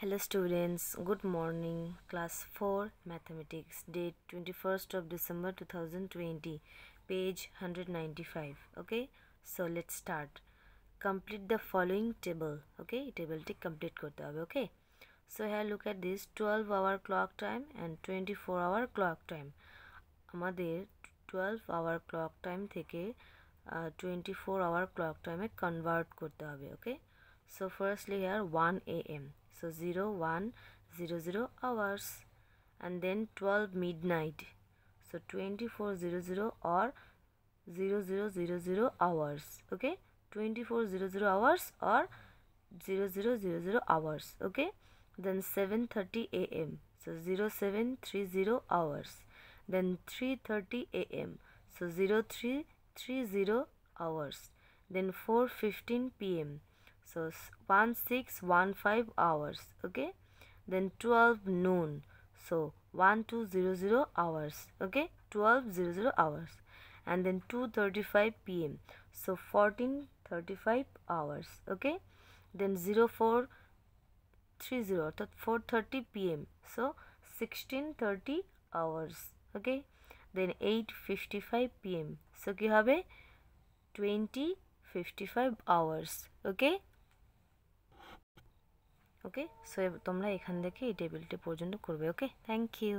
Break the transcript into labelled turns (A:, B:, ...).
A: Hello students, good morning. Class 4 Mathematics, date 21st of December 2020, page 195. Okay, so let's start. Complete the following table. Okay, টেবিলটি complete করতে হবে. Okay, so here look at this 12 hour clock time and 24 hour clock time. আমাদের 12 hour clock time থেকে twenty four hour clock টাইমে convert করতে হবে okay so firstly hair one A M so 0 1 0 0 hours. And then 12 midnight. So 24 0 0 or 0 0 0 0 hours. Okay? 24 0 0 hours or 0 0 0 0 hours. Okay? Then 7:30 am so 0730 hours. Then 3:30 am so 0330 hours. Then 4:15 pm so 1615 hours okay then 12 noon so 1200 hours okay 1200 hours and then 2:35 pm so 1435 hours okay then 0430 অর্থাৎ 4:30 pm so 1630 hours okay then 8:55 pm so কি হবে 2055 hours okay ওকে so তোমরা এখান থেকে এই টেবিলটি পর্যন্ত করবে ওকে থ্যাংক ইউ